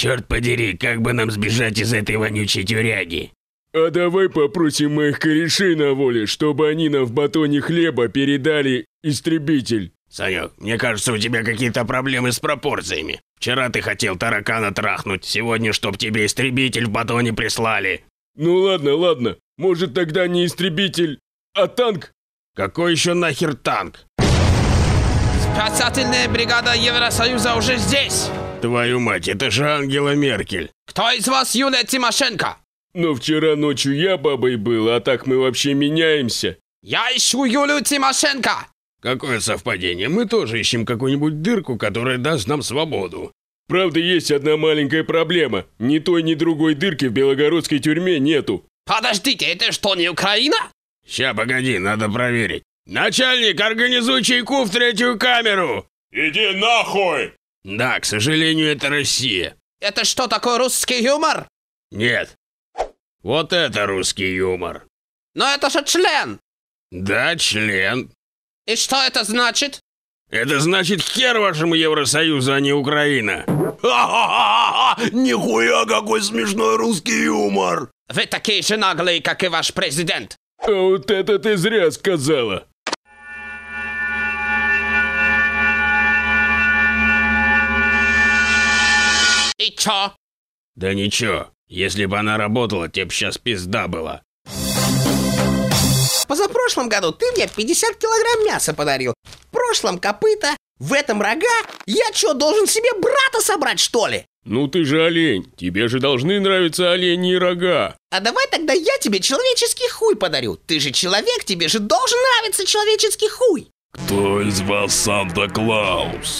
Черт подери, как бы нам сбежать из этой вонючей тюряги? А давай попросим моих корешей на воле, чтобы они нам в батоне хлеба передали истребитель. Санек, мне кажется, у тебя какие-то проблемы с пропорциями. Вчера ты хотел таракана трахнуть, сегодня чтоб тебе истребитель в батоне прислали. Ну ладно, ладно. Может тогда не истребитель, а танк? Какой еще нахер танк? Спасательная бригада Евросоюза уже здесь. Твою мать, это же Ангела Меркель. Кто из вас Юлия Тимошенко? Но вчера ночью я бабой был, а так мы вообще меняемся. Я ищу Юлию Тимошенко. Какое совпадение, мы тоже ищем какую-нибудь дырку, которая даст нам свободу. Правда, есть одна маленькая проблема. Ни той, ни другой дырки в белогородской тюрьме нету. Подождите, это что, не Украина? Ща, погоди, надо проверить. Начальник, организуй чайку в третью камеру! Иди нахуй! Да, к сожалению, это Россия. Это что такое русский юмор? Нет. Вот это русский юмор. Но это же член. Да, член. И что это значит? Это значит хер вашему Евросоюзу, а не Украина. Нихуя какой смешной русский юмор! Вы такие же наглые, как и ваш президент. А вот это ты зря сказала. Чё? Да ничего, если бы она работала, тебе б сейчас пизда была. Позапрошлом году ты мне 50 килограмм мяса подарил. В прошлом копыта, в этом рога. Я чё, должен себе брата собрать, что ли? Ну ты же олень, тебе же должны нравиться оленьи рога. А давай тогда я тебе человеческий хуй подарю. Ты же человек, тебе же должен нравиться человеческий хуй. Кто из вас Санта-Клаус?